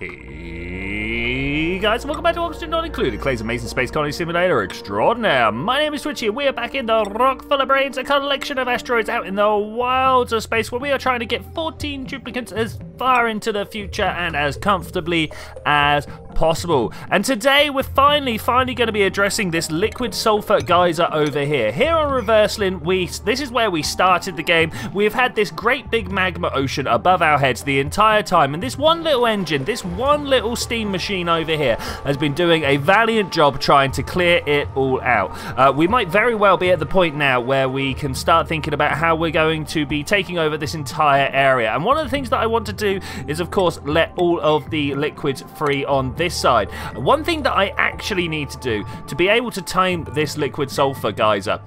Hey guys, welcome back to Oxygen Not Included, Klei's Amazing Space Colony Simulator Extraordinaire. My name is Twitchi and we are back in the Rock Full of Brains, a collection of asteroids out in the wilds of space where we are trying to get 14 duplicants as far into the future and as comfortably as possible. And today we're finally, finally going to be addressing this liquid sulfur geyser over here. Here on Reverseland, we this is where we started the game. We've had this great big magma ocean above our heads the entire time, and this one little engine, this one little steam machine over here, has been doing a valiant job trying to clear it all out. Uh, we might very well be at the point now where we can start thinking about how we're going to be taking over this entire area. And one of the things that I want to do is, of course, let all of the liquids free on this this side. One thing that I actually need to do to be able to time this liquid sulfur geyser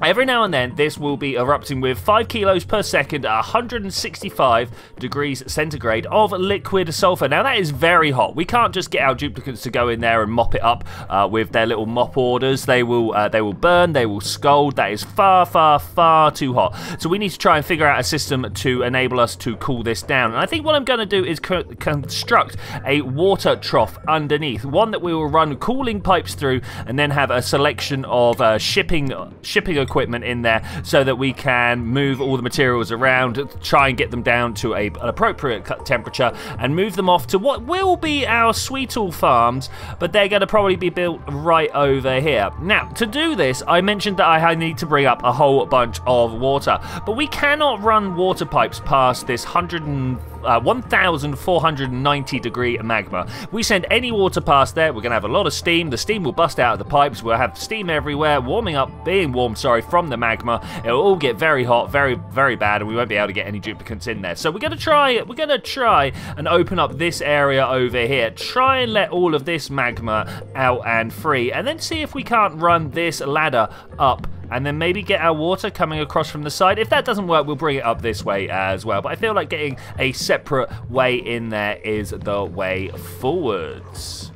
Every now and then, this will be erupting with 5 kilos per second at 165 degrees centigrade of liquid sulfur. Now, that is very hot. We can't just get our duplicants to go in there and mop it up uh, with their little mop orders. They will, uh, they will burn, they will scald. That is far, far, far too hot. So we need to try and figure out a system to enable us to cool this down. And I think what I'm going to do is co construct a water trough underneath, one that we will run cooling pipes through, and then have a selection of uh, shipping shipping equipment in there so that we can move all the materials around, try and get them down to a, an appropriate temperature, and move them off to what will be our Sweetle farms, but they're going to probably be built right over here. Now, to do this, I mentioned that I need to bring up a whole bunch of water, but we cannot run water pipes past this 100 uh, 1,490 degree magma. We send any water past there, we're going to have a lot of steam. The steam will bust out of the pipes. We'll have steam everywhere, warming up, being warmed, sorry, from the magma. It'll all get very hot, very, very bad, and we won't be able to get any duplicants in there. So we're going to try, we're going to try and open up this area over here. Try and let all of this magma out and free, and then see if we can't run this ladder up and then maybe get our water coming across from the side. If that doesn't work, we'll bring it up this way as well. But I feel like getting a separate way in there is the way forwards.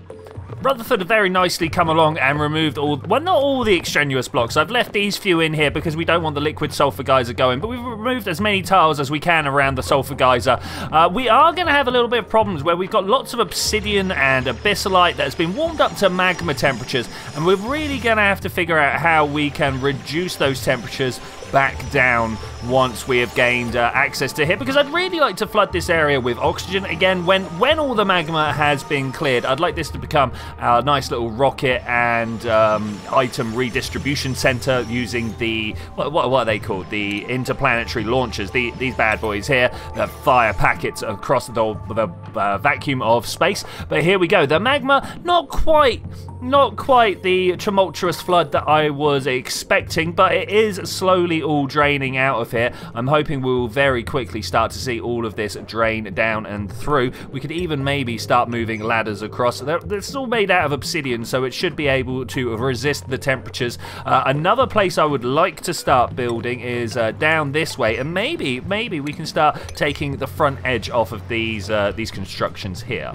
Rutherford have very nicely come along and removed all, well, not all the extraneous blocks. I've left these few in here because we don't want the liquid sulfur geyser going, but we've removed as many tiles as we can around the sulfur geyser. Uh, we are going to have a little bit of problems where we've got lots of obsidian and abyssalite that has been warmed up to magma temperatures, and we're really going to have to figure out how we can reduce those temperatures back down once we have gained uh, access to here because I'd really like to flood this area with oxygen. Again when when all the magma has been cleared I'd like this to become our nice little rocket and um, item redistribution center using the what, what, what, are they called? The interplanetary launchers the, these bad boys here that fire packets across the, the uh, vacuum of space. But here we go. The magma not quite not quite the tumultuous flood that I was expecting, but it is slowly all draining out of here. I'm hoping we will very quickly start to see all of this drain down and through. We could even maybe start moving ladders across. This is all made out of obsidian, so it should be able to resist the temperatures. Uh, another place I would like to start building is uh, down this way, and maybe, maybe we can start taking the front edge off of these, uh, these constructions here.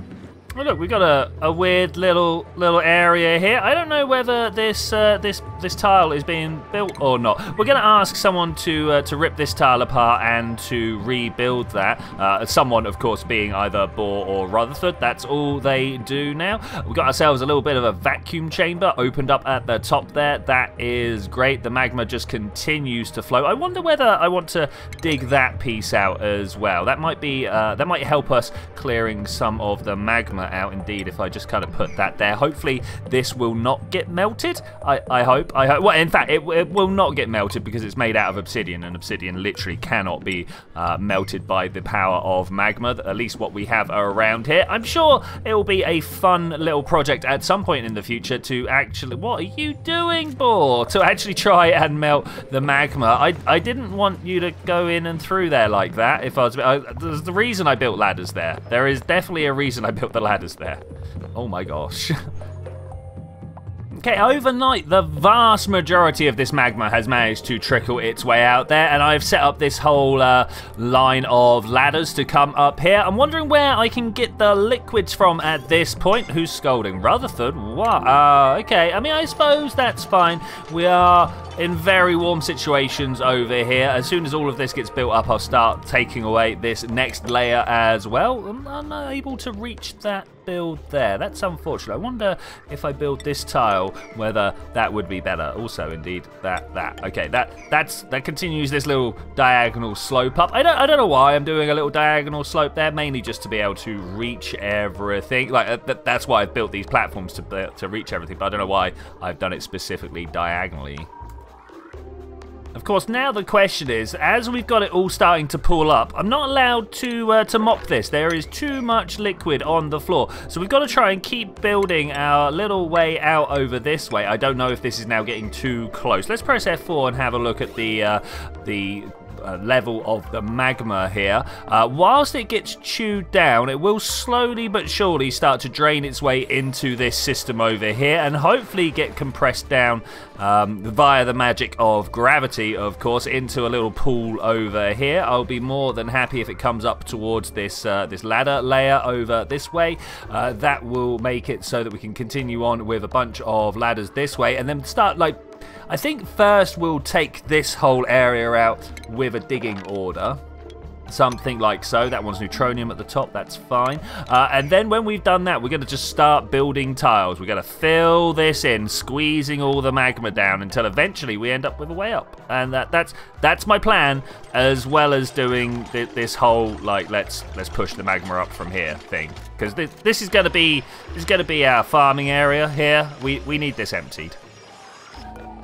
Look, we've got a, a weird little little area here. I don't know whether this uh, this this tile is being built or not. We're going to ask someone to uh, to rip this tile apart and to rebuild that. Uh, someone, of course, being either Bohr or Rutherford. That's all they do now. We've got ourselves a little bit of a vacuum chamber opened up at the top there. That is great. The magma just continues to flow. I wonder whether I want to dig that piece out as well. That might be uh, that might help us clearing some of the magma out indeed if I just kind of put that there. Hopefully this will not get melted. I, I hope. I hope. Well, in fact, it, it, will not get melted because it's made out of obsidian and obsidian literally cannot be uh, melted by the power of magma, at least what we have around here. I'm sure it will be a fun little project at some point in the future to actually... What are you doing, Bohr? To actually try and melt the magma. I, I didn't want you to go in and through there like that. If I was... I, there's the reason I built ladders there. There is definitely a reason I built the ladders ladders there. Oh my gosh. Okay, overnight, the vast majority of this magma has managed to trickle its way out there, and I've set up this whole uh, line of ladders to come up here. I'm wondering where I can get the liquids from at this point. Who's scolding? Rutherford? What? Uh, okay, I mean, I suppose that's fine. We are in very warm situations over here. As soon as all of this gets built up, I'll start taking away this next layer as well. I'm unable to reach that build there. That's unfortunate. I wonder if I build this tile, whether that would be better. Also, indeed, that, that. Okay, that that's that continues this little diagonal slope up. I don't, I don't know why I'm doing a little diagonal slope there, mainly just to be able to reach everything. Like, uh, that, that's why I've built these platforms to, to reach everything, but I don't know why I've done it specifically diagonally. Of course, now the question is, as we've got it all starting to pull up, I'm not allowed to uh, to mop this. There is too much liquid on the floor. So we've got to try and keep building our little way out over this way. I don't know if this is now getting too close. Let's press F4 and have a look at the uh, the uh, level of the magma here. Uh, whilst it gets chewed down, it will slowly but surely start to drain its way into this system over here and hopefully get compressed down um, via the magic of gravity, of course, into a little pool over here. I'll be more than happy if it comes up towards this uh, this ladder layer over this way. Uh, that will make it so that we can continue on with a bunch of ladders this way and then start like I think first we'll take this whole area out with a digging order. Something like so. That one's neutronium at the top. That's fine. Uh, and then when we've done that, we're going to just start building tiles. We're going to fill this in, squeezing all the magma down until eventually we end up with a way up. And that, that's that's my plan, as well as doing th this whole like let's let's push the magma up from here thing. Because th this is going to be this is going to be our farming area here. We we need this emptied.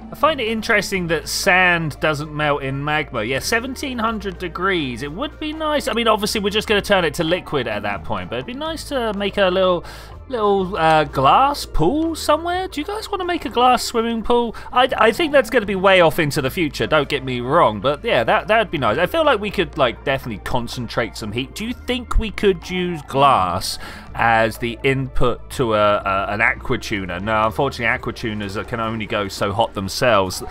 I find it interesting that sand doesn't melt in magma. Yeah, 1700 degrees. It would be nice. I mean, obviously, we're just going to turn it to liquid at that point, but it'd be nice to make a little little uh, glass pool somewhere. Do you guys want to make a glass swimming pool? I, I think that's going to be way off into the future. Don't get me wrong, but yeah, that that would be nice. I feel like we could like definitely concentrate some heat. Do you think we could use glass as the input to a, a an aqua tuner? No, unfortunately, aqua tuners can only go so hot themselves.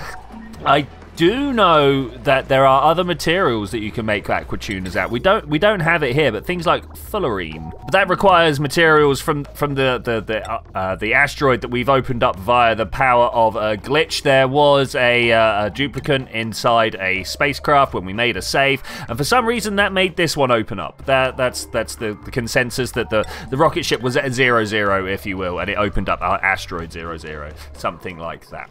I do know that there are other materials that you can make aquatuners out. We don't we don't have it here, but things like fullerene. But that requires materials from from the the the, uh, uh, the asteroid that we've opened up via the power of a glitch. There was a, uh, a duplicant inside a spacecraft when we made a save, and for some reason that made this one open up. That that's that's the, the consensus that the the rocket ship was at zero zero, if you will, and it opened up our asteroid zero zero, something like that.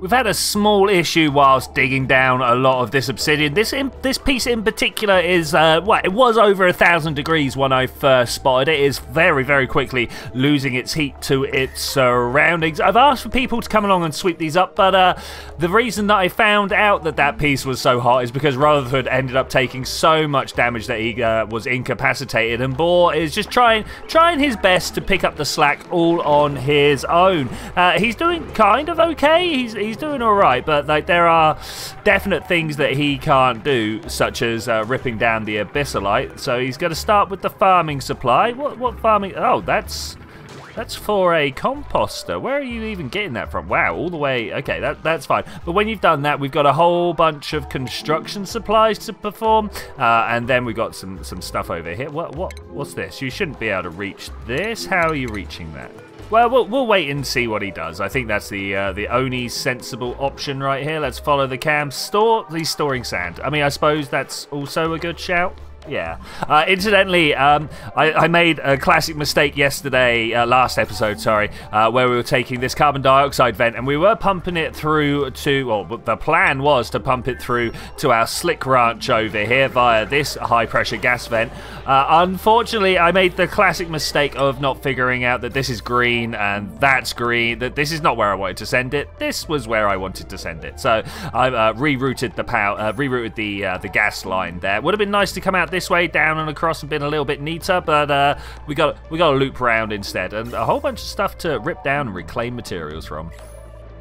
We've had a small issue whilst digging down a lot of this obsidian. This in, this piece in particular is, uh, well, it was over a thousand degrees when I first spotted it. It is very, very quickly losing its heat to its surroundings. I've asked for people to come along and sweep these up, but uh, the reason that I found out that that piece was so hot is because Rutherford ended up taking so much damage that he uh, was incapacitated, and Bohr is just trying trying his best to pick up the slack all on his own. Uh, he's doing kind of okay. He's, he's he's doing all right, but like there are definite things that he can't do, such as uh, ripping down the abyssalite. So he's going to start with the farming supply. What what farming? Oh, that's that's for a composter. Where are you even getting that from? Wow, all the way. Okay, that, that's fine. But when you've done that, we've got a whole bunch of construction supplies to perform, uh, and then we've got some some stuff over here. What what what's this? You shouldn't be able to reach this. How are you reaching that? Well, well, we'll wait and see what he does. I think that's the uh, the only sensible option right here. Let's follow the cam. Store. He's storing sand. I mean, I suppose that's also a good shout. Yeah. Uh, incidentally, um, I, I, made a classic mistake yesterday, uh, last episode, sorry, uh, where we were taking this carbon dioxide vent and we were pumping it through to, well, the plan was to pump it through to our slick ranch over here via this high pressure gas vent. Uh, unfortunately, I made the classic mistake of not figuring out that this is green and that's green, that this is not where I wanted to send it. This was where I wanted to send it. So I uh, rerouted the power, uh, rerouted the the gas line there. Would have been nice to come out this way, down and across, and been a little bit neater, but uh, we got we got a loop round instead, and a whole bunch of stuff to rip down and reclaim materials from.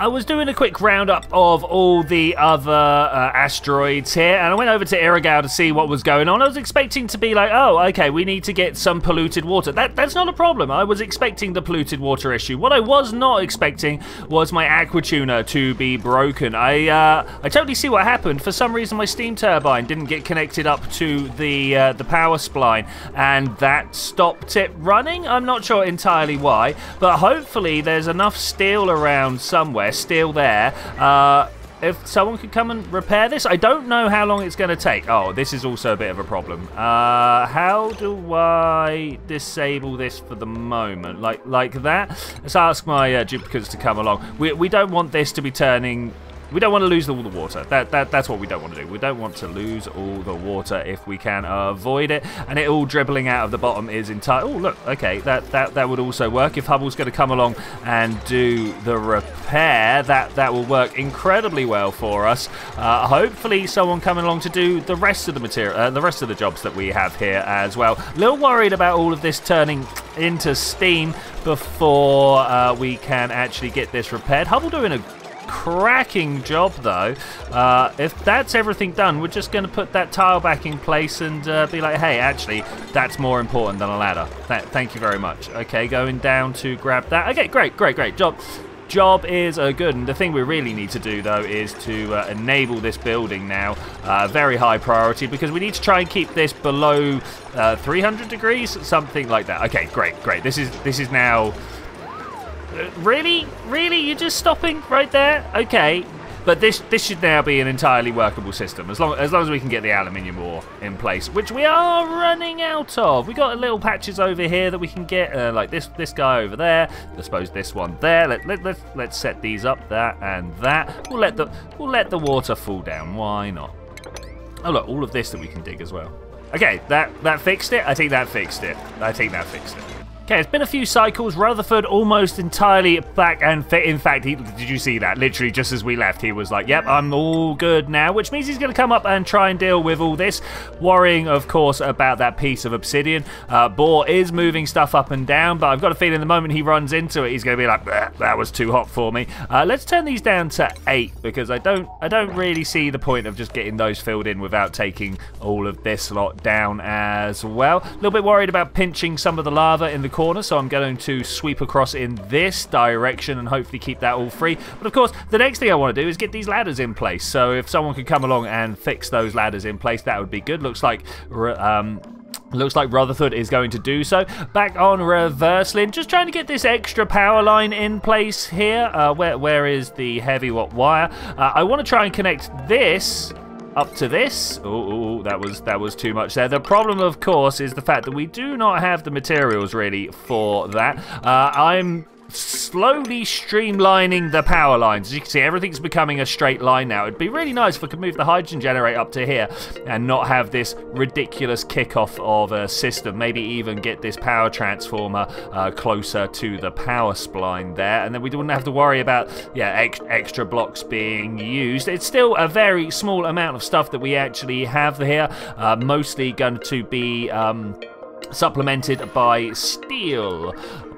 I was doing a quick roundup of all the other uh, asteroids here, and I went over to Irigal to see what was going on. I was expecting to be like, oh, okay, we need to get some polluted water. That That's not a problem. I was expecting the polluted water issue. What I was not expecting was my aqua tuner to be broken. I uh, I totally see what happened. For some reason, my steam turbine didn't get connected up to the uh, the power spline, and that stopped it running. I'm not sure entirely why, but hopefully there's enough steel around somewhere still there. Uh, if someone could come and repair this, I don't know how long it's going to take. Oh, this is also a bit of a problem. Uh, how do I disable this for the moment? Like like that? Let's ask my uh, duplicants to come along. We, we don't want this to be turning we don't want to lose all the water. That, that That's what we don't want to do. We don't want to lose all the water if we can avoid it. And it all dribbling out of the bottom is entire. Oh, look. Okay, that, that, that would also work. If Hubble's going to come along and do the repair, that, that will work incredibly well for us. Uh, hopefully someone coming along to do the rest of the material, uh, the rest of the jobs that we have here as well. A little worried about all of this turning into steam before uh, we can actually get this repaired. Hubble doing a cracking job, though. Uh, if that's everything done, we're just going to put that tile back in place and uh, be like, hey, actually, that's more important than a ladder. Th thank you very much. Okay, going down to grab that. Okay, great, great, great job job is uh, good. And the thing we really need to do, though, is to uh, enable this building now. Uh, very high priority because we need to try and keep this below uh, 300 degrees, something like that. Okay, great, great. This is this is now really? Really? You're just stopping right there? Okay. But this this should now be an entirely workable system, as long as long as we can get the aluminium ore in place, which we are running out of. We got little patches over here that we can get, uh, like this this guy over there. I suppose this one there. Let let let let's set these up, that and that. We'll let the we'll let the water fall down. Why not? Oh look, all of this that we can dig as well. Okay, that that fixed it. I think that fixed it. I think that fixed it. Okay, it's been a few cycles. Rutherford almost entirely back and fit. In fact, he, did you see that? Literally, just as we left, he was like, "Yep, I'm all good now," which means he's going to come up and try and deal with all this, worrying, of course, about that piece of obsidian. Uh, Bohr is moving stuff up and down, but I've got a feeling the moment he runs into it, he's going to be like, "That was too hot for me." Uh, let's turn these down to eight because I don't, I don't really see the point of just getting those filled in without taking all of this lot down as well. A little bit worried about pinching some of the lava in the corner, so I'm going to sweep across in this direction and hopefully keep that all free. But of course, the next thing I want to do is get these ladders in place. So if someone could come along and fix those ladders in place, that would be good. Looks like... Um, Looks like Rutherford is going to do so. Back on reverse lin, just trying to get this extra power line in place here. Uh, where Where is the heavy watt wire? Uh, I want to try and connect this up to this. Oh, that was that was too much there. The problem, of course, is the fact that we do not have the materials really for that. Uh, I'm slowly streamlining the power lines. As you can see, everything's becoming a straight line now. It'd be really nice if we could move the hydrogen generator up to here and not have this ridiculous kickoff of a system. Maybe even get this power transformer uh, closer to the power spline there, and then we wouldn't have to worry about yeah ex extra blocks being used. It's still a very small amount of stuff that we actually have here, uh, mostly going to be um, supplemented by steel,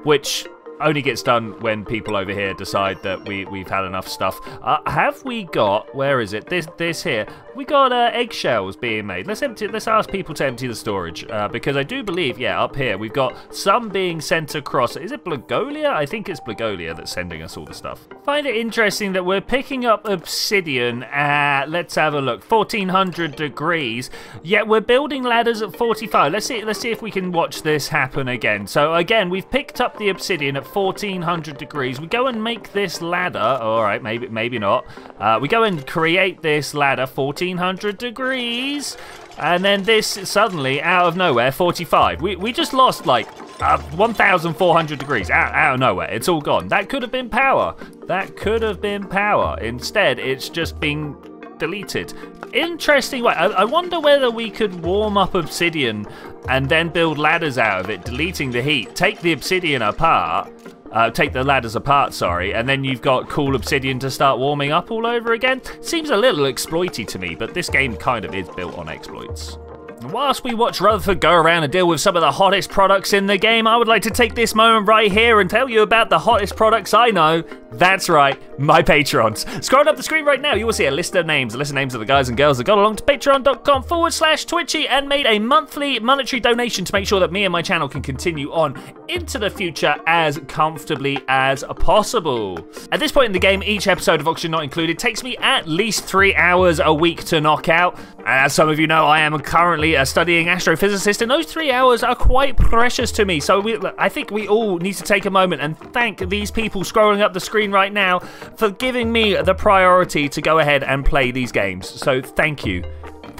which only gets done when people over here decide that we, we've had enough stuff. Uh, have we got, where is it? This this here. We got uh, eggshells being made. Let's empty. Let's ask people to empty the storage uh, because I do believe, yeah, up here we've got some being sent across. Is it Blagolia? I think it's Blagolia that's sending us all the stuff. Find it interesting that we're picking up obsidian at, let's have a look, 1400 degrees, yet we're building ladders at 45. Let's see, let's see if we can watch this happen again. So again, we've picked up the obsidian at 1400 degrees. We go and make this ladder. All right, maybe maybe not. Uh, we go and create this ladder 1400 degrees. And then this suddenly, out of nowhere, 45. We, we just lost like uh, 1,400 degrees out, out of nowhere. It's all gone. That could have been power. That could have been power. Instead, it's just been deleted. Interesting way. I, I wonder whether we could warm up obsidian and then build ladders out of it, deleting the heat, take the obsidian apart, uh, take the ladders apart, sorry, and then you've got cool obsidian to start warming up all over again. Seems a little exploity to me, but this game kind of is built on exploits. Whilst we watch Rutherford go around and deal with some of the hottest products in the game, I would like to take this moment right here and tell you about the hottest products I know. That's right, my patrons. Scrolling up the screen right now, you will see a list of names, a list of names of the guys and girls that got along to patreon.com forward slash twitchi and made a monthly monetary donation to make sure that me and my channel can continue on into the future as comfortably as possible. At this point in the game, each episode of Oxygen Not Included takes me at least three hours a week to knock out. And as some of you know, I am currently a studying astrophysicist, and those three hours are quite precious to me. So we, I think we all need to take a moment and thank these people scrolling up the screen right now for giving me the priority to go ahead and play these games. So thank you.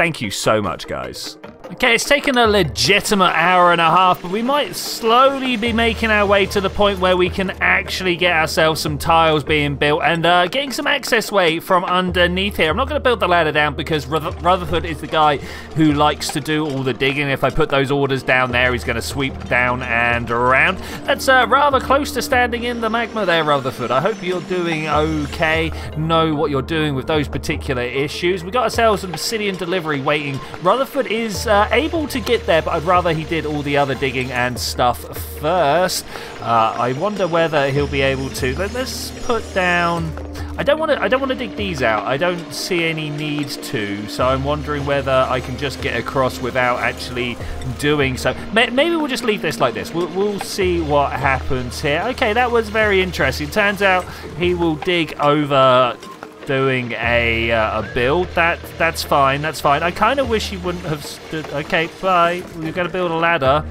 Thank you so much, guys. Okay, it's taken a legitimate hour and a half, but we might slowly be making our way to the point where we can actually get ourselves some tiles being built and uh, getting some access way from underneath here. I'm not going to build the ladder down because Rutherford is the guy who likes to do all the digging. If I put those orders down there, he's going to sweep down and around. That's uh, rather close to standing in the magma there, Rutherford. I hope you're doing okay. Know what you're doing with those particular issues. We got ourselves some obsidian delivery waiting. Rutherford is... Uh, able to get there, but I'd rather he did all the other digging and stuff first. Uh, I wonder whether he'll be able to. Let, us put down. I don't want to. I don't want to dig these out. I don't see any need to. So I'm wondering whether I can just get across without actually doing so. Maybe we'll just leave this like this. We'll, we'll see what happens here. Okay, that was very interesting. Turns out he will dig over doing a uh, a build. That that's fine. That's fine. I kind of wish he wouldn't have stood. Okay, bye. We're going to build a ladder.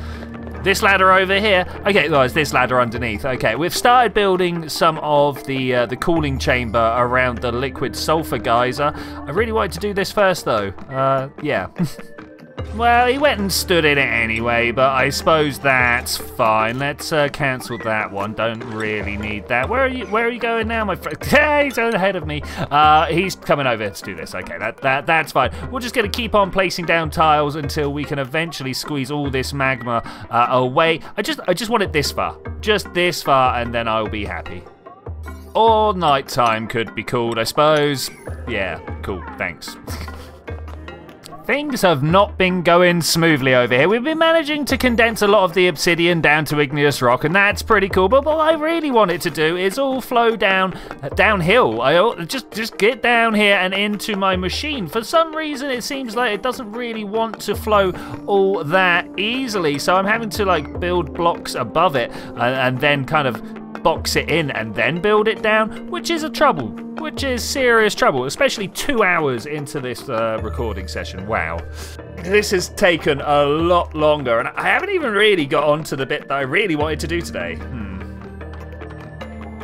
This ladder over here. Okay, guys, this ladder underneath. Okay, we've started building some of the uh, the cooling chamber around the liquid sulfur geyser. I really wanted to do this first, though. Uh, yeah. Well, he went and stood in it anyway, but I suppose that's fine. Let's uh, cancel that one. Don't really need that. Where are you? Where are you going now, my friend? he's ahead of me. Uh, he's coming over to do this. Okay, that that that's fine. We're just gonna keep on placing down tiles until we can eventually squeeze all this magma uh, away. I just I just want it this far, just this far, and then I'll be happy. Or nighttime could be called, I suppose. Yeah, cool. Thanks. Things have not been going smoothly over here. We've been managing to condense a lot of the obsidian down to igneous rock, and that's pretty cool. But what I really want it to do is all flow down uh, downhill. I just just get down here and into my machine. For some reason, it seems like it doesn't really want to flow all that easily. So I'm having to like build blocks above it and, and then kind of box it in and then build it down, which is a trouble, which is serious trouble, especially two hours into this uh, recording session. Wow. This has taken a lot longer, and I haven't even really got onto the bit that I really wanted to do today. Hmm.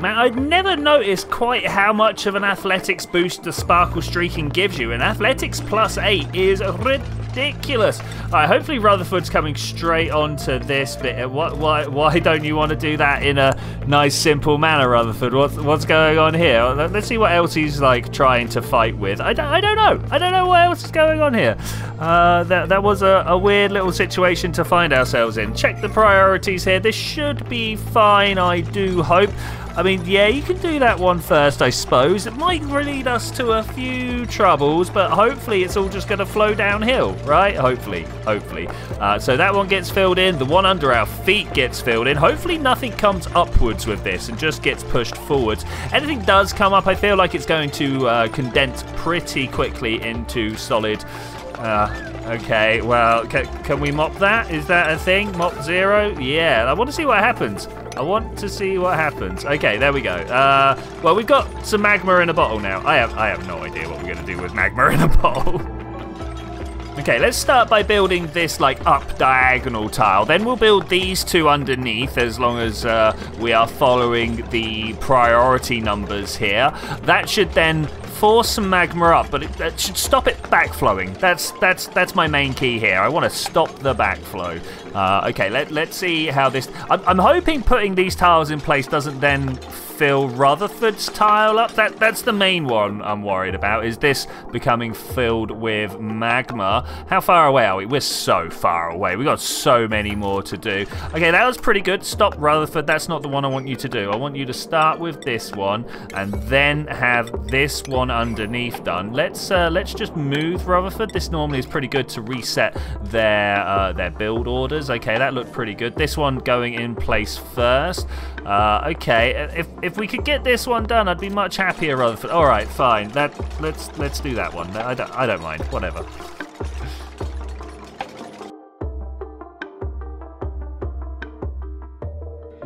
Man, I'd never noticed quite how much of an athletics boost the sparkle streaking gives you, and athletics plus 8 is ridiculous. Alright, hopefully Rutherford's coming straight onto this bit. What, why, why don't you want to do that in a nice, simple manner, Rutherford? What's, what's going on here? Let's see what else he's like trying to fight with. I don't, I don't know. I don't know what else is going on here. Uh, that, that was a, a weird little situation to find ourselves in. Check the priorities here. This should be fine, I do hope. I mean, yeah, you can do that one first, I suppose. It might lead us to a few troubles, but hopefully it's all just going to flow downhill, right? Hopefully, hopefully. Uh, so that one gets filled in. The one under our feet gets filled in. Hopefully nothing comes upwards with this and just gets pushed forwards. Anything does come up, I feel like it's going to uh, condense pretty quickly into solid uh, okay, well, can, we mop that? Is that a thing? Mop zero? Yeah, I want to see what happens. I want to see what happens. Okay, there we go. Uh, well, we've got some magma in a bottle now. I have, I have no idea what we're going to do with magma in a bottle. Okay, let's start by building this like up diagonal tile. Then we'll build these two underneath as long as uh, we are following the priority numbers here. That should then force some magma up, but it, should stop it backflowing. That's that's that's my main key here. I want to stop the backflow. Uh, okay, let, let's see how this... I'm, I'm hoping putting these tiles in place doesn't then fill Rutherford's tile up? That That's the main one I'm worried about, is this becoming filled with magma. How far away are we? We're so far away. we got so many more to do. Okay, that was pretty good. Stop, Rutherford. That's not the one I want you to do. I want you to start with this one and then have this one underneath done. Let's uh, let's just move Rutherford. This normally is pretty good to reset their uh, their build orders. Okay, that looked pretty good. This one going in place first. Uh, okay, if if we could get this one done, I'd be much happier. All right, fine. That let's let's do that one. I don't I don't mind. Whatever.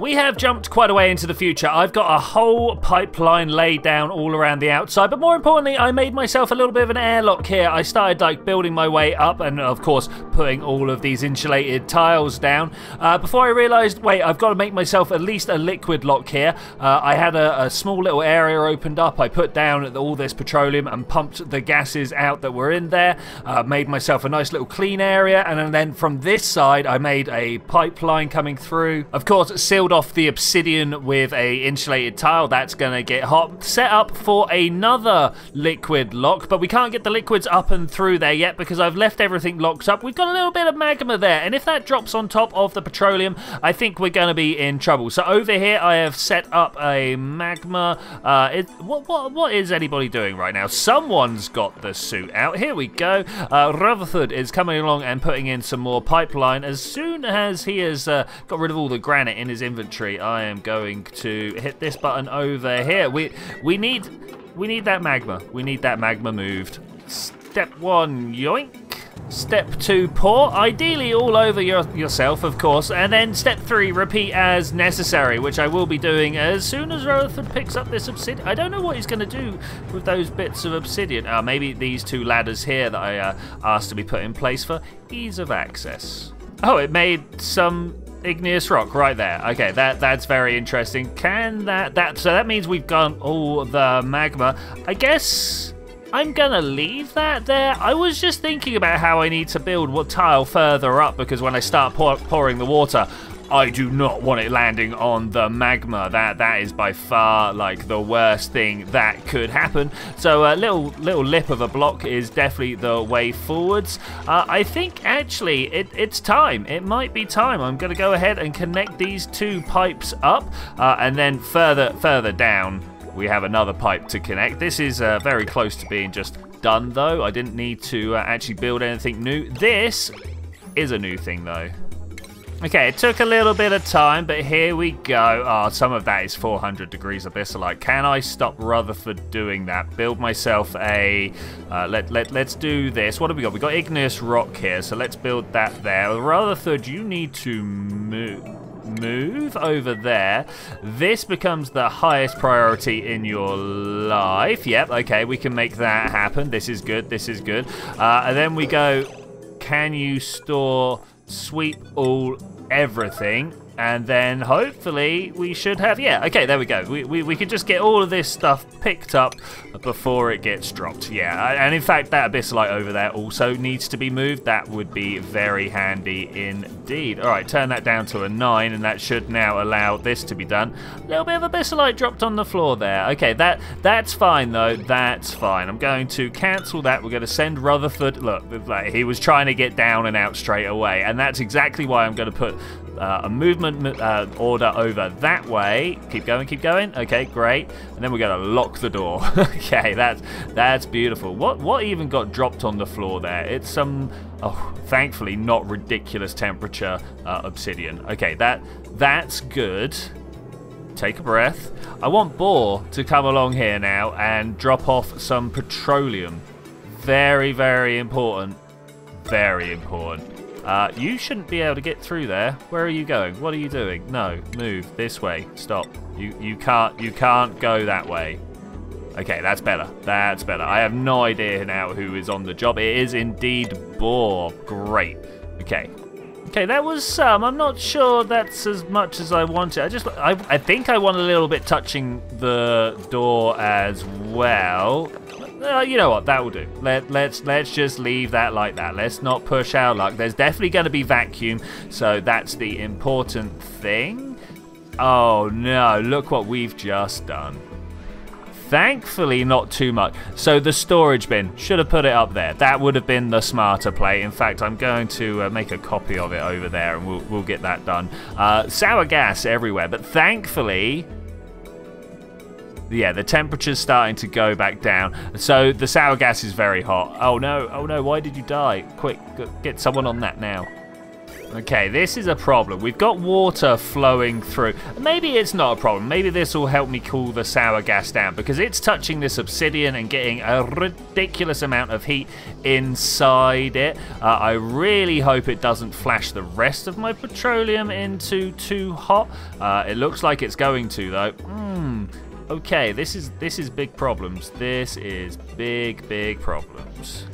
We have jumped quite a way into the future. I've got a whole pipeline laid down all around the outside, but more importantly, I made myself a little bit of an airlock here. I started like building my way up and of course putting all of these insulated tiles down uh, before I realized, wait, I've got to make myself at least a liquid lock here. Uh, I had a, a, small little area opened up. I put down all this petroleum and pumped the gases out that were in there. Uh, made myself a nice little clean area and then from this side I made a pipeline coming through. Of course, sealed off the obsidian with a insulated tile. That's going to get hot. Set up for another liquid lock, but we can't get the liquids up and through there yet because I've left everything locked up. We've got a little bit of magma there, and if that drops on top of the petroleum, I think we're going to be in trouble. So over here, I have set up a magma. Uh, it, what, what, what is anybody doing right now? Someone's got the suit out. Here we go. Uh, Rutherford is coming along and putting in some more pipeline. As soon as he has uh, got rid of all the granite in his inventory, inventory, I am going to hit this button over here. We we need we need that magma. We need that magma moved. Step one, yoink. Step two, pour. Ideally all over your, yourself, of course. And then step three, repeat as necessary, which I will be doing as soon as Rutherford picks up this obsidian. I don't know what he's going to do with those bits of obsidian. Uh, maybe these two ladders here that I uh, asked to be put in place for ease of access. Oh, it made some igneous rock right there. Okay, that that's very interesting. Can that that so that means we've got all the magma. I guess I'm gonna leave that there. I was just thinking about how I need to build what tile further up because when I start pour, pouring the water, I do not want it landing on the magma. That that is by far like the worst thing that could happen. So a little little lip of a block is definitely the way forwards. Uh, I think actually it, it's time. It might be time. I'm going to go ahead and connect these two pipes up, uh, and then further further down we have another pipe to connect. This is uh, very close to being just done though. I didn't need to uh, actually build anything new. This is a new thing though. Okay, it took a little bit of time, but here we go. Oh, some of that is 400 degrees abyssalite. Can I stop Rutherford doing that? Build myself a... Uh, let, let, let's do this. What have we got? we got igneous rock here, so let's build that there. Rutherford, you need to move move over there. This becomes the highest priority in your life. Yep, okay, we can make that happen. This is good, this is good. Uh, and then we go, can you store sweep all everything and then hopefully we should have yeah okay there we go. We, we, we can just get all of this stuff picked up before it gets dropped yeah. And in fact that abyssalite over there also needs to be moved. That would be very handy indeed. All right turn that down to a 9 and that should now allow this to be done. A little bit of abyssalite dropped on the floor there. Okay that that's fine though. That's fine. I'm going to cancel that. We're going to send Rutherford look he was trying to get down and out straight away and that's exactly why I'm going to put uh, a movement uh, order over that way. Keep going, keep going. Okay, great. And then we're going to lock the door. okay, that's that's beautiful. What what even got dropped on the floor there? It's some, oh, thankfully not ridiculous temperature uh, obsidian. Okay, that that's good. Take a breath. I want Bohr to come along here now and drop off some petroleum. Very, very important. Very important. Uh, you shouldn't be able to get through there. Where are you going? What are you doing? No, move this way. Stop. You you can't you can't go that way. Okay, that's better. That's better. I have no idea now who is on the job. It is indeed Bohr. Great. Okay. Okay, that was some. I'm not sure that's as much as I wanted. I just, I, I think I want a little bit touching the door as well. Uh, you know what? That will do. Let let's let's just leave that like that. Let's not push our luck. There's definitely going to be vacuum, so that's the important thing. Oh no, look what we've just done. Thankfully, not too much. So the storage bin, should have put it up there. That would have been the smarter play. In fact, I'm going to uh, make a copy of it over there and we'll, we'll get that done. Uh, sour gas everywhere, but thankfully, yeah, the temperature's starting to go back down. So the sour gas is very hot. Oh no, oh no, why did you die? Quick, get someone on that now. Okay, this is a problem. We've got water flowing through. Maybe it's not a problem. Maybe this will help me cool the sour gas down because it's touching this obsidian and getting a ridiculous amount of heat inside it. Uh, I really hope it doesn't flash the rest of my petroleum into too hot. Uh, it looks like it's going to though. Hmm. Okay, this is this is big problems. This is big, big problems.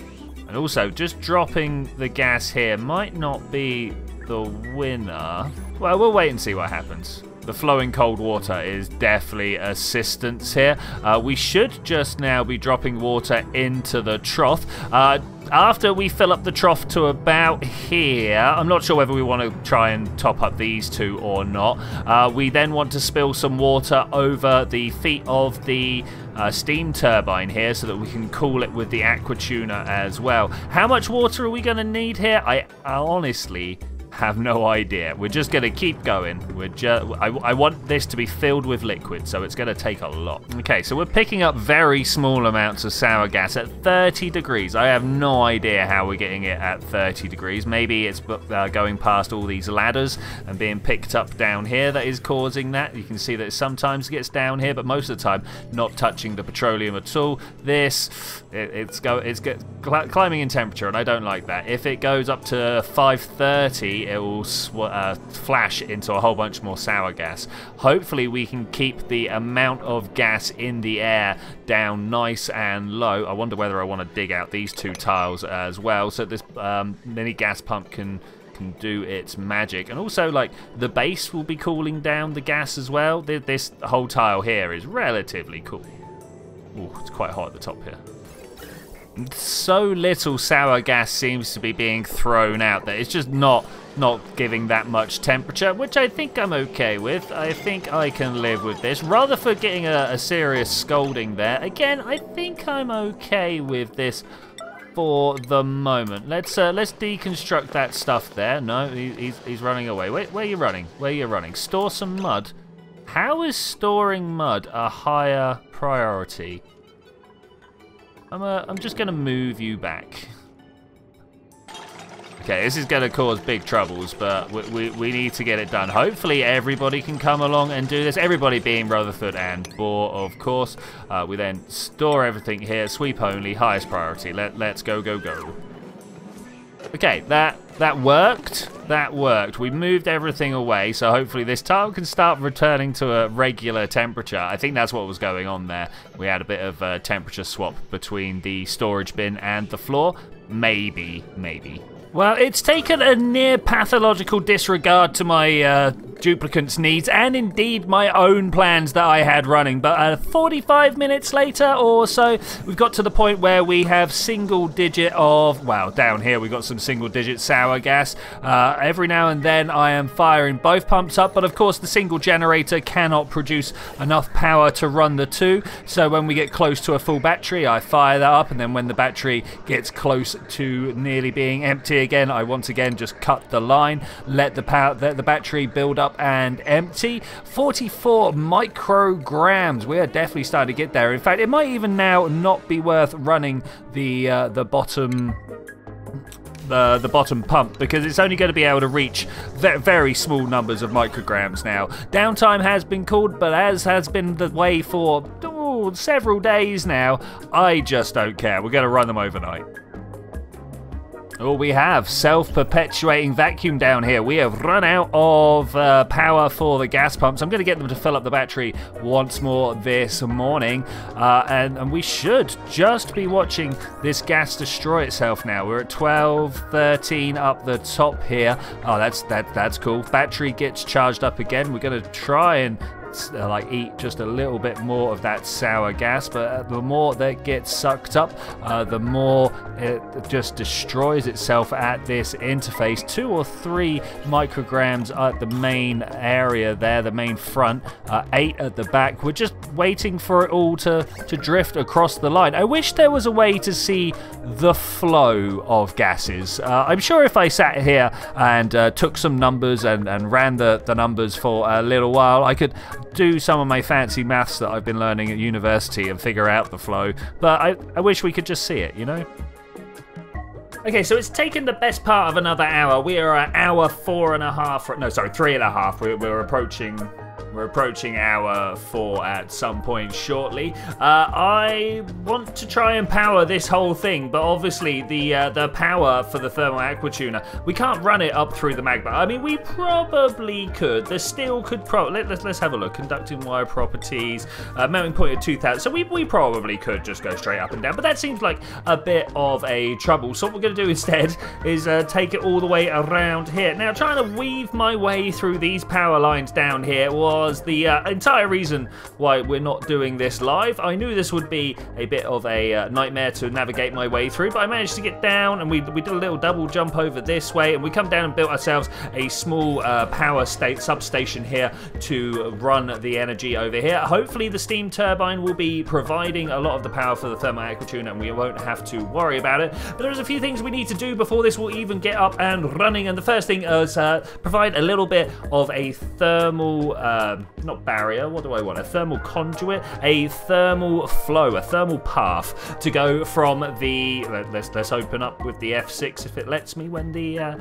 And also, just dropping the gas here might not be the winner. Well, we'll wait and see what happens. The flowing cold water is definitely assistance here. Uh, we should just now be dropping water into the trough. Uh, after we fill up the trough to about here, I'm not sure whether we want to try and top up these two or not. Uh, we then want to spill some water over the feet of the uh, steam turbine here so that we can cool it with the aqua tuner as well. How much water are we going to need here? I, I honestly have no idea. We're just going to keep going. We're just, I, I want this to be filled with liquid, so it's going to take a lot. Okay, so we're picking up very small amounts of sour gas at 30 degrees. I have no idea how we're getting it at 30 degrees. Maybe it's uh, going past all these ladders and being picked up down here that is causing that. You can see that it sometimes gets down here, but most of the time not touching the petroleum at all. This, it, it's go, it's get, climbing in temperature, and I don't like that. If it goes up to 530, it will uh, flash into a whole bunch more sour gas. Hopefully we can keep the amount of gas in the air down nice and low. I wonder whether I want to dig out these two tiles as well so this um, mini gas pump can can do its magic. And also, like, the base will be cooling down the gas as well. This whole tile here is relatively cool. Ooh, it's quite hot at the top here so little sour gas seems to be being thrown out that it's just not not giving that much temperature, which I think I'm okay with. I think I can live with this. Rutherford getting a, a serious scolding there, again, I think I'm okay with this for the moment. Let's uh, let's deconstruct that stuff there. No, he, he's, he's running away. Wait, where are you running? Where are you running? Store some mud. How is storing mud a higher priority? I'm, uh, I'm just going to move you back. Okay, this is going to cause big troubles, but we, we, we, need to get it done. Hopefully everybody can come along and do this. Everybody being Rutherford and Bohr, of course. Uh, we then store everything here. Sweep only, highest priority. Let, let's go, go, go. Okay, that that worked. That worked. We moved everything away, so hopefully this tile can start returning to a regular temperature. I think that's what was going on there. We had a bit of a temperature swap between the storage bin and the floor. Maybe, maybe. Well, it's taken a near pathological disregard to my uh, duplicant's needs and indeed my own plans that I had running. But uh, 45 minutes later or so, we've got to the point where we have single digit of, well, down here we've got some single digit sour gas. Uh, every now and then I am firing both pumps up, but of course the single generator cannot produce enough power to run the two. So when we get close to a full battery, I fire that up, and then when the battery gets close to nearly being empty again, I once again just cut the line, let the power, let the battery build up and empty. 44 micrograms. We are definitely starting to get there. In fact, it might even now not be worth running the uh, the bottom the, the bottom pump because it's only going to be able to reach very small numbers of micrograms now. Downtime has been called, but as has been the way for several days now, I just don't care. We're going to run them overnight. Oh, we have self-perpetuating vacuum down here. We have run out of uh, power for the gas pumps. I'm going to get them to fill up the battery once more this morning. Uh, and, and we should just be watching this gas destroy itself now. We're at 12, 13 up the top here. Oh, that's that that's cool. Battery gets charged up again. We're going to try and uh, like eat just a little bit more of that sour gas, but uh, the more that gets sucked up, uh, the more it just destroys itself at this interface. Two or three micrograms at the main area there, the main front, uh, eight at the back. We're just waiting for it all to, to drift across the line. I wish there was a way to see the flow of gases. Uh, I'm sure if I sat here and uh, took some numbers and, and ran the, the numbers for a little while, I could do some of my fancy maths that I've been learning at university and figure out the flow. But I, I wish we could just see it, you know? Okay, so it's taken the best part of another hour. We are at hour four and a half. No, sorry, three and a half. We're, we're approaching we're approaching hour four at some point shortly. Uh, I want to try and power this whole thing, but obviously the uh, the power for the thermal aqua tuner, we can't run it up through the magma. I mean, we probably could. The steel could pro. Let, us let's have a look. Conducting wire properties, uh, melting point at 2,000. So we we probably could just go straight up and down, but that seems like a bit of a trouble. So what we're going to do instead is uh, take it all the way around here. Now, trying to weave my way through these power lines down here was was the uh, entire reason why we're not doing this live. I knew this would be a bit of a uh, nightmare to navigate my way through, but I managed to get down and we, we did a little double jump over this way and we come down and built ourselves a small uh, power state substation here to run the energy over here. Hopefully the steam turbine will be providing a lot of the power for the thermal aquatune and we won't have to worry about it. But there's a few things we need to do before this will even get up and running and the first thing is uh, provide a little bit of a thermal uh, not barrier, what do I want? A thermal conduit, a thermal flow, a thermal path to go from the, let's, let's open up with the F6 if it lets me when the, uh,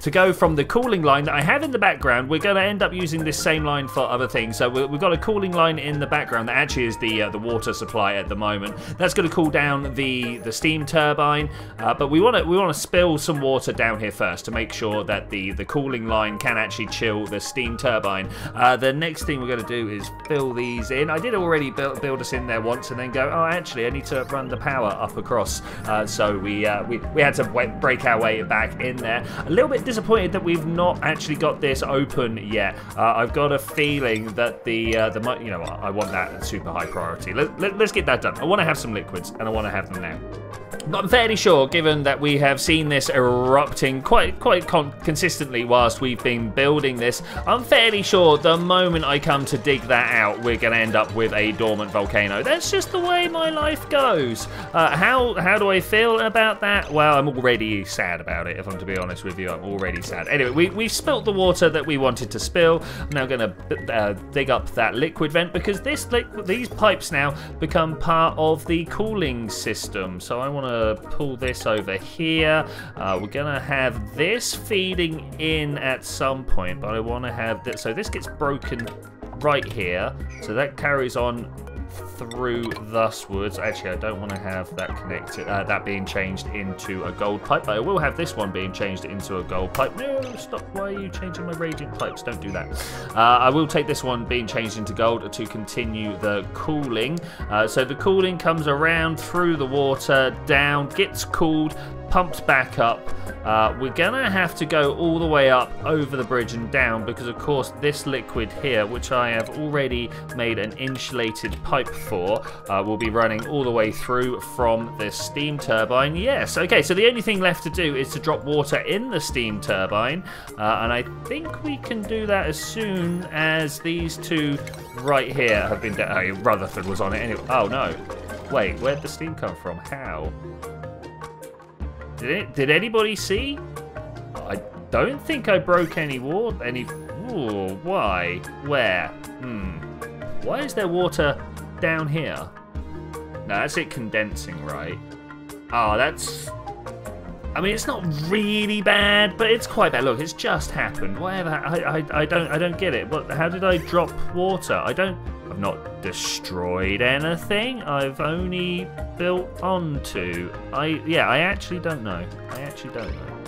to go from the cooling line that I have in the background, we're going to end up using this same line for other things. So we've got a cooling line in the background that actually is the uh, the water supply at the moment. That's going to cool down the, the steam turbine, uh, but we want to we want to spill some water down here first to make sure that the, the cooling line can actually chill the steam turbine. Uh, the next next thing we're going to do is fill these in. I did already build, build us in there once and then go, oh, actually, I need to run the power up across. Uh, so we, uh, we we had to break our way back in there. A little bit disappointed that we've not actually got this open yet. Uh, I've got a feeling that the, uh, the you know, I want that super high priority. Let, let, let's get that done. I want to have some liquids and I want to have them now. But I'm fairly sure, given that we have seen this erupting quite quite consistently whilst we've been building this, I'm fairly sure the moment I come to dig that out, we're going to end up with a dormant volcano. That's just the way my life goes. Uh, how how do I feel about that? Well, I'm already sad about it, if I'm to be honest with you. I'm already sad. Anyway, we, we've spilt the water that we wanted to spill. I'm now going to uh, dig up that liquid vent because this these pipes now become part of the cooling system. So I want to pull this over here. Uh, we're gonna have this feeding in at some point, but I want to have this. So this gets broken right here. So that carries on through thuswards. Actually, I don't want to have that connected, uh, that being changed into a gold pipe, but I will have this one being changed into a gold pipe. No, stop. Why are you changing my radiant pipes? Don't do that. Uh, I will take this one being changed into gold to continue the cooling. Uh, so the cooling comes around through the water, down, gets cooled, pumped back up. Uh, we're gonna have to go all the way up over the bridge and down because of course this liquid here, which I have already made an insulated pipe for, uh, will be running all the way through from the steam turbine. Yes, okay, so the only thing left to do is to drop water in the steam turbine, uh, and I think we can do that as soon as these two right here have been... Oh, Rutherford was on it anyway. Oh, no. Wait, where'd the steam come from? How? Did it? Did anybody see? I don't think I broke any water. Any? Ooh, why? Where? Hmm. Why is there water down here? No, that's it condensing, right? Oh, that's... I mean, it's not really bad, but it's quite bad. Look, it's just happened. Whatever. I, I, I don't, I don't get it. What? How did I drop water? I don't. I've not destroyed anything. I've only built onto. I yeah, I actually don't know. I actually don't know.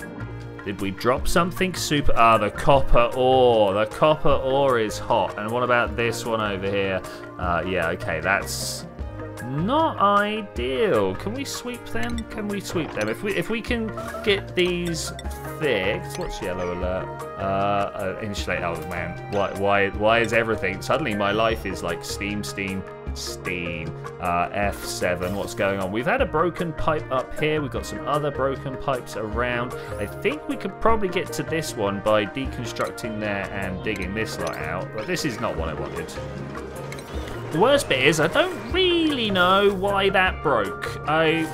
Did we drop something super? Ah, the copper ore. The copper ore is hot. And what about this one over here? Uh, yeah, okay, that's not ideal. Can we sweep them? Can we sweep them? If we if we can get these fixed, what's yellow alert? Uh, uh insulate. Oh man, why why why is everything suddenly my life is like steam steam steam. Uh, F7, what's going on? We've had a broken pipe up here. We've got some other broken pipes around. I think we could probably get to this one by deconstructing there and digging this lot out. But this is not what I wanted. The worst bit is I don't really know why that broke. I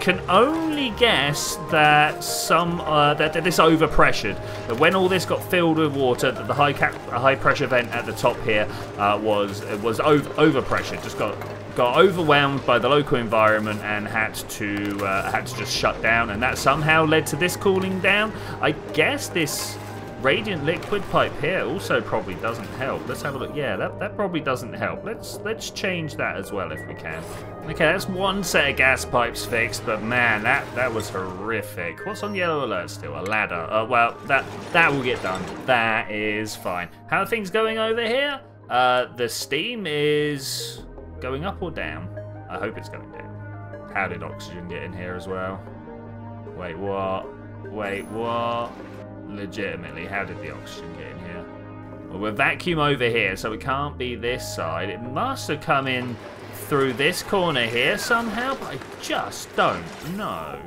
can only guess that some uh, that, that this overpressured. That when all this got filled with water, that the high cap, high pressure vent at the top here uh, was was over overpressured. Just got got overwhelmed by the local environment and had to uh, had to just shut down, and that somehow led to this cooling down. I guess this Radiant liquid pipe here also probably doesn't help. Let's have a look. Yeah, that, that probably doesn't help. Let's let's change that as well if we can. Okay, that's one set of gas pipes fixed, but man, that, that was horrific. What's on yellow alert still? A ladder. Uh, well, that, that will get done. That is fine. How are things going over here? Uh, the steam is going up or down? I hope it's going down. How did oxygen get in here as well? Wait, what? Wait, what? Legitimately, how did the oxygen get in here? Well, we're vacuum over here, so it can't be this side. It must have come in through this corner here somehow, but I just don't know.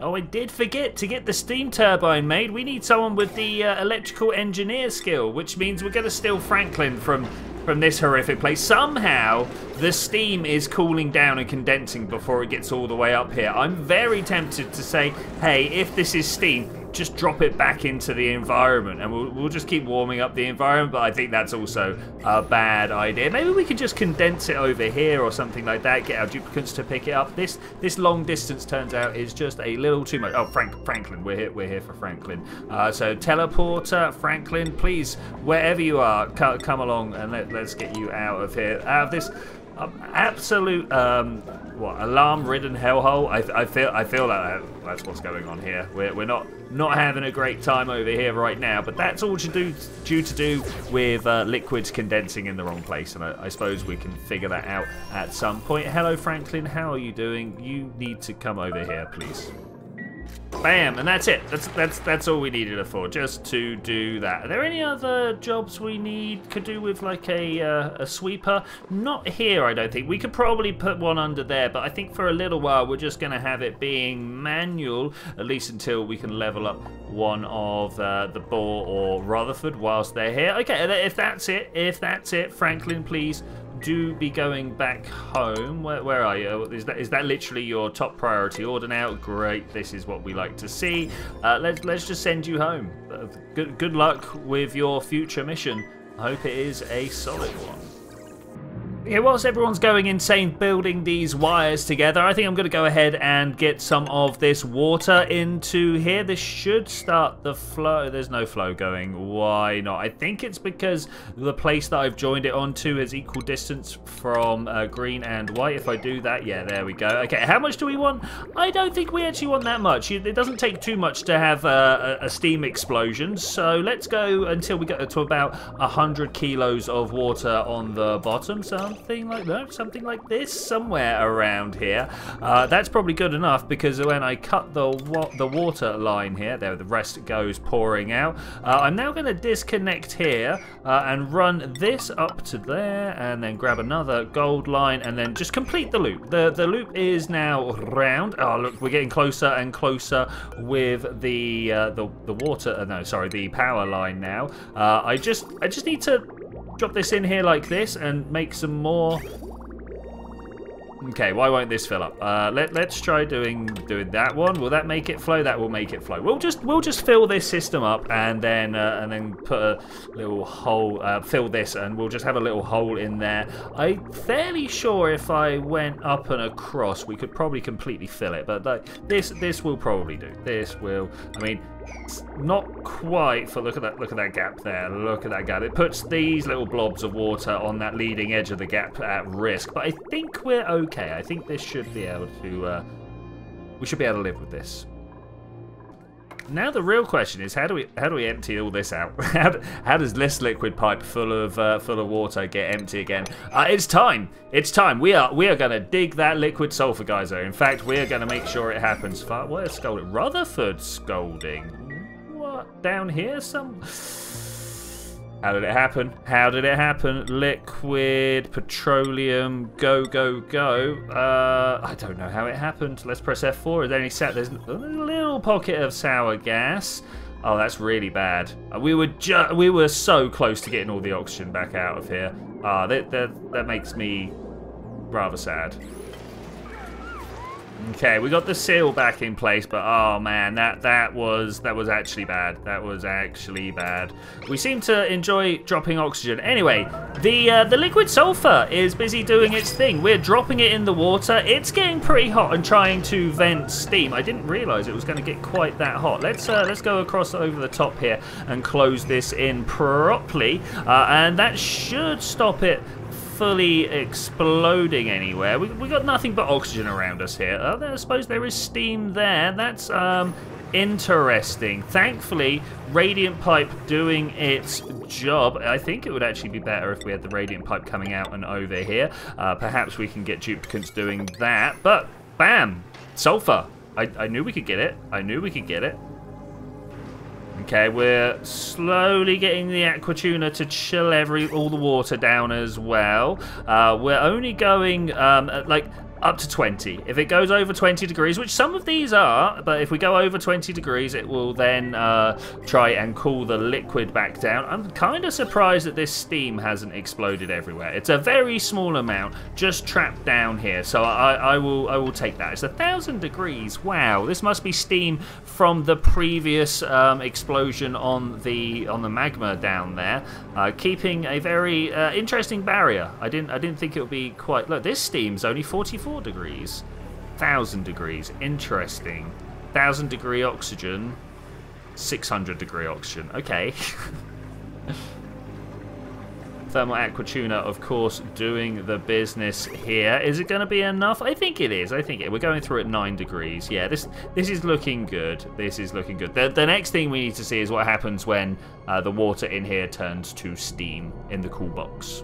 Oh, I did forget to get the steam turbine made. We need someone with the uh, electrical engineer skill, which means we're going to steal Franklin from from this horrific place. Somehow, the steam is cooling down and condensing before it gets all the way up here. I'm very tempted to say, hey, if this is steam, just drop it back into the environment and we'll, we'll just keep warming up the environment but I think that's also a bad idea. Maybe we could just condense it over here or something like that get our duplicants to pick it up. This this long distance turns out is just a little too much. Oh Frank Franklin we're here we're here for Franklin. Uh, so teleporter Franklin please wherever you are come along and let, let's get you out of here. Out of this absolute um, what alarm-ridden hellhole. I, I feel I feel that that's what's going on here. We're, we're not not having a great time over here right now, but that's all to do due to do with uh, liquids condensing in the wrong place, and I, I suppose we can figure that out at some point. Hello, Franklin. How are you doing? You need to come over here, please. Bam, and that's it. That's that's that's all we needed it for, just to do that. Are there any other jobs we need? Could do with like a uh, a sweeper? Not here, I don't think. We could probably put one under there, but I think for a little while we're just going to have it being manual, at least until we can level up one of uh, the Bohr or Rutherford whilst they're here. Okay, if that's it, if that's it, Franklin, please do be going back home. Where, where are you? Is that is that literally your top priority? Order now. Great. This is what we like to see. Uh, let's let's just send you home. Uh, good good luck with your future mission. I hope it is a solid one. Whilst everyone's going insane building these wires together, I think I'm going to go ahead and get some of this water into here. This should start the flow. There's no flow going. Why not? I think it's because the place that I've joined it onto is equal distance from uh, green and white. If I do that, yeah, there we go. Okay, how much do we want? I don't think we actually want that much. It doesn't take too much to have uh, a steam explosion. So let's go until we get to about 100 kilos of water on the bottom. So something like that, something like this, somewhere around here. Uh, that's probably good enough because when I cut the wa the water line here, there the rest goes pouring out. Uh, I'm now going to disconnect here uh, and run this up to there and then grab another gold line and then just complete the loop. The, the loop is now round. Oh, look, we're getting closer and closer with the, uh, the, the water, uh, no, sorry, the power line now. Uh, I just, I just need to drop this in here like this and make some more Okay, why won't this fill up? Uh, let, let's try doing doing that one. Will that make it flow? That will make it flow. We'll just we'll just fill this system up and then uh, and then put a little hole, uh, fill this, and we'll just have a little hole in there. I'm fairly sure if I went up and across, we could probably completely fill it. But like, this this will probably do. This will. I mean, not quite for look at that look at that gap there look at that gap. It puts these little blobs of water on that leading edge of the gap at risk but i think we're okay. I think this should be able to uh, we should be able to live with this Now the real question is how do we how do we empty all this out? how, do, how does this liquid pipe full of uh, full of water get empty again? Uh, it's time. It's time. We are we are gonna dig that liquid sulfur geyser. In fact, we are gonna make sure it happens. Where's scalding? Rutherford scalding. What down here? Some. How did it happen? How did it happen? Liquid, petroleum, go, go, go. Uh, I don't know how it happened. Let's press F4. Is there any sat? There's a little pocket of sour gas. Oh, that's really bad. Uh, we were ju we were so close to getting all the oxygen back out of here. Ah, uh, that, that that makes me rather sad. Okay, we got the seal back in place, but oh man, that that was that was actually bad. That was actually bad. We seem to enjoy dropping oxygen. Anyway, the uh, the liquid sulfur is busy doing its thing. We're dropping it in the water. It's getting pretty hot and trying to vent steam. I didn't realize it was going to get quite that hot. Let's uh, let's go across over the top here and close this in properly, uh, and that should stop it fully exploding anywhere. We, we got nothing but oxygen around us here. Uh, I suppose there is steam there. That's um, interesting. Thankfully, Radiant Pipe doing its job. I think it would actually be better if we had the Radiant Pipe coming out and over here. Uh, perhaps we can get duplicants doing that. But, bam! Sulfur. I, I knew we could get it. I knew we could get it. Okay, we're slowly getting the aquatuner to chill every all the water down as well. Uh, we're only going um, like up to 20. If it goes over 20 degrees, which some of these are, but if we go over 20 degrees, it will then uh, try and cool the liquid back down. I'm kind of surprised that this steam hasn't exploded everywhere. It's a very small amount just trapped down here, so I, I will I will take that. It's a thousand degrees. Wow, this must be steam from the previous um, explosion on the on the magma down there, uh, keeping a very uh, interesting barrier. I didn't I didn't think it would be quite. Look, this steam's only 44 4 degrees. 1000 degrees. Interesting. 1000 degree oxygen. 600 degree oxygen. Okay. Thermal Aquatuner, of course, doing the business here. Is it going to be enough? I think it is. I think it. We're going through at 9 degrees. Yeah, this this is looking good. This is looking good. The, the next thing we need to see is what happens when uh, the water in here turns to steam in the cool box.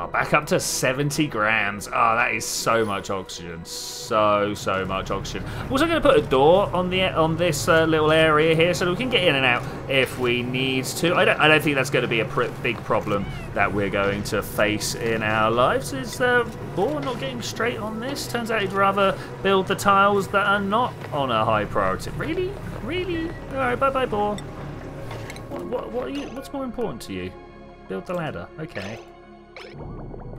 Oh, back up to 70 grams. Oh, that is so much oxygen. So, so much oxygen. I'm also going to put a door on the on this uh, little area here so we can get in and out if we need to. I don't, I don't think that's going to be a big problem that we're going to face in our lives. Is uh, Bohr not getting straight on this? Turns out he'd rather build the tiles that are not on a high priority. Really? Really? All right, bye-bye, Bohr. What, what, what you, what's more important to you? Build the ladder. Okay.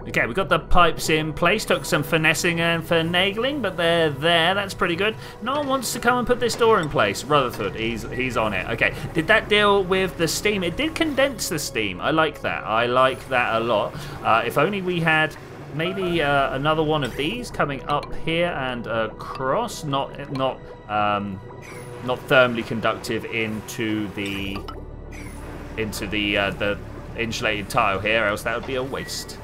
Okay, we've got the pipes in place. Took some finessing and finagling, but they're there. That's pretty good. No one wants to come and put this door in place. Rutherford, he's he's on it. Okay, did that deal with the steam? It did condense the steam. I like that. I like that a lot. Uh, if only we had maybe uh, another one of these coming up here and across. Not not um, not thermally conductive into the into the uh, the insulated tile here, else that would be a waste.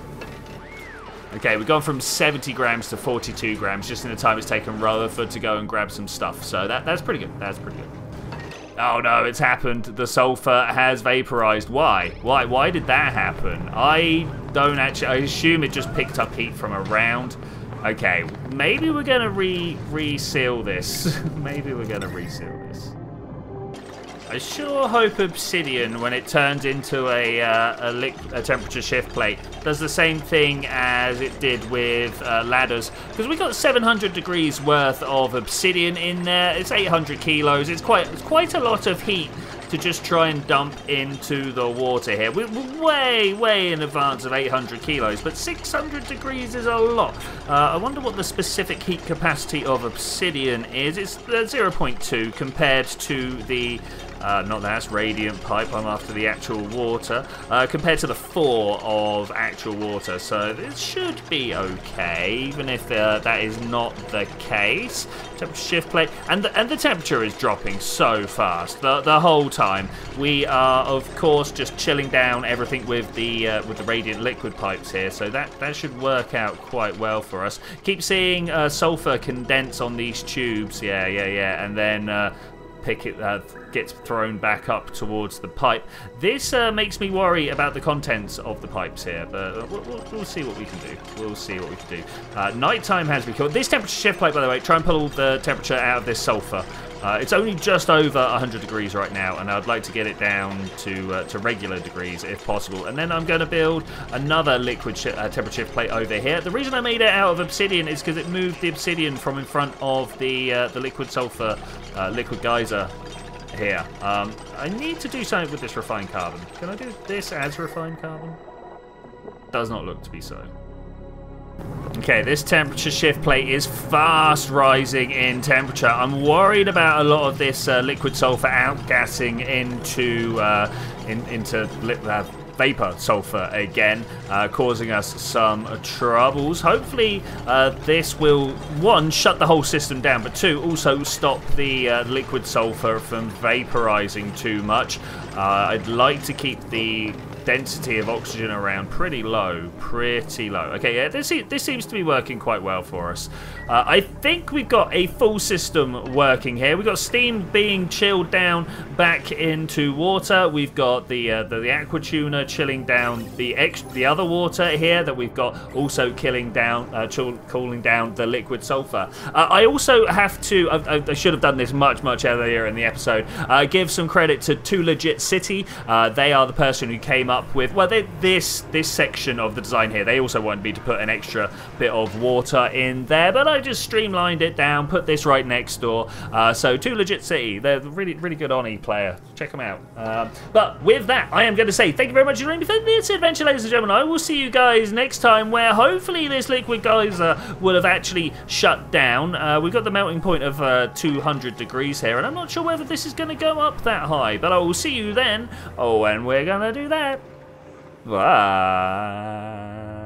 Okay, we've gone from 70 grams to 42 grams just in the time it's taken Rutherford to go and grab some stuff. So that that's pretty good. That's pretty good. Oh no, it's happened. The sulfur has vaporized. Why? Why? Why did that happen? I don't actually. I assume it just picked up heat from around. Okay, maybe we're gonna re reseal this. maybe we're gonna reseal this. I sure hope Obsidian, when it turns into a, uh, a, a, temperature shift plate, does the same thing as it did with uh, ladders. Because we got 700 degrees worth of Obsidian in there. It's 800 kilos. It's quite, it's quite a lot of heat to just try and dump into the water here. We're way, way in advance of 800 kilos, but 600 degrees is a lot. Uh, I wonder what the specific heat capacity of obsidian is. It's uh, 0.2 compared to the Uh, not that's radiant pipe. I'm after the actual water uh, compared to the four of actual water. So this should be okay, even if uh, that is not the case. Temperature shift plate, and the, and the temperature is dropping so fast the the whole time. We are of course just chilling down everything with the uh, with the radiant liquid pipes here, so that that should work out quite well for us. Keep seeing uh, sulfur condense on these tubes. Yeah, yeah, yeah, and then pick it uh, gets thrown back up towards the pipe. This uh, makes me worry about the contents of the pipes here, but uh, we'll, we'll, see what we can do. We'll see what we can do. Uh, nighttime has become this temperature shift pipe, by the way. Try and pull the temperature out of this sulfur. Uh, it's only just over 100 degrees right now, and I'd like to get it down to uh, to regular degrees if possible. And then I'm going to build another liquid sh uh, temperature plate over here. The reason I made it out of obsidian is because it moved the obsidian from in front of the uh, the liquid sulfur uh, liquid geyser here. Um, I need to do something with this refined carbon. Can I do this as refined carbon? Does not look to be so. Okay, this temperature shift plate is fast rising in temperature. I'm worried about a lot of this uh, liquid sulfur outgassing into uh, in, into uh, vapor sulfur again, uh, causing us some troubles. Hopefully, uh, this will one shut the whole system down, but two also stop the uh, liquid sulfur from vaporizing too much. I'd like to keep the density of oxygen around pretty low, pretty low. Okay, yeah, this, this seems to be working quite well for us. Uh, I think we've got a full system working here. We've got steam being chilled down back into water. We've got the uh, the, the aqua chilling down the ex the other water here that we've got also killing down, uh, cooling down the liquid sulfur. Uh, I also have to, I, I, should have done this much, much earlier in the episode, uh, give some credit to Too Legit City. Uh, they are the person who came up up with, well, they, this this section of the design here, they also wanted me to put an extra bit of water in there, but I just streamlined it down, put this right next door. Uh, so, Too Legit City, they're really, really good Oni player. Check them out. Um, but with that, I am going to say thank you very much for joining me for this adventure, ladies and gentlemen. I will see you guys next time, where hopefully this liquid geyser will have actually shut down. Uh, we've got the melting point of uh, 200 degrees here, and I'm not sure whether this is going to go up that high, but I will see you then. Oh, and we're going to do that. Bye.